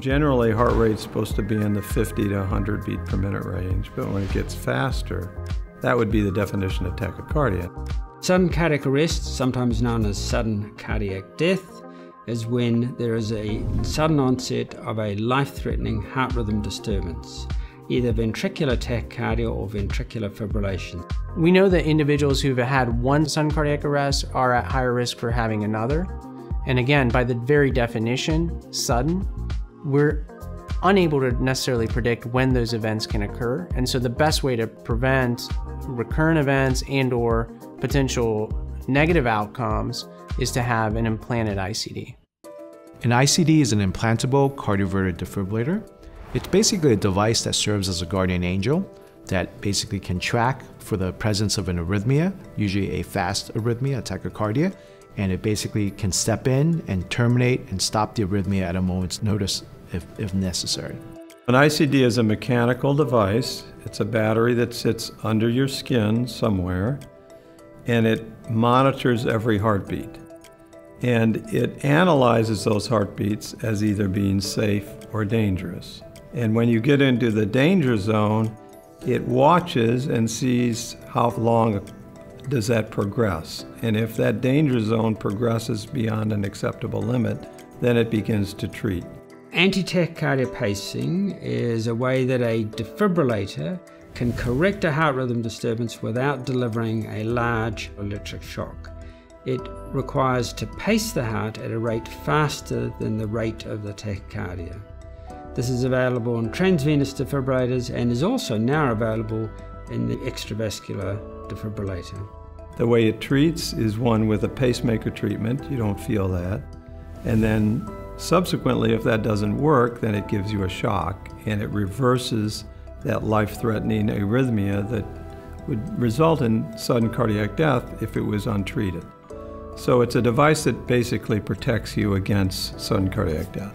Generally, heart rate's supposed to be in the 50 to 100 beat per minute range, but when it gets faster, that would be the definition of tachycardia. Sudden cardiac arrest, sometimes known as sudden cardiac death, is when there is a sudden onset of a life threatening heart rhythm disturbance, either ventricular tachycardia or ventricular fibrillation. We know that individuals who've had one sudden cardiac arrest are at higher risk for having another. And again, by the very definition, sudden, we're unable to necessarily predict when those events can occur. And so the best way to prevent recurrent events and or potential negative outcomes is to have an implanted ICD. An ICD is an implantable cardioverter defibrillator. It's basically a device that serves as a guardian angel that basically can track for the presence of an arrhythmia, usually a fast arrhythmia, a tachycardia, and it basically can step in and terminate and stop the arrhythmia at a moment's notice if, if necessary. An ICD is a mechanical device. It's a battery that sits under your skin somewhere, and it monitors every heartbeat and it analyzes those heartbeats as either being safe or dangerous. And when you get into the danger zone, it watches and sees how long does that progress. And if that danger zone progresses beyond an acceptable limit, then it begins to treat. Anti-tachycardia pacing is a way that a defibrillator can correct a heart rhythm disturbance without delivering a large electric shock it requires to pace the heart at a rate faster than the rate of the tachycardia. This is available in transvenous defibrillators and is also now available in the extravascular defibrillator. The way it treats is one with a pacemaker treatment, you don't feel that. And then subsequently, if that doesn't work, then it gives you a shock and it reverses that life threatening arrhythmia that would result in sudden cardiac death if it was untreated. So it's a device that basically protects you against sudden cardiac death.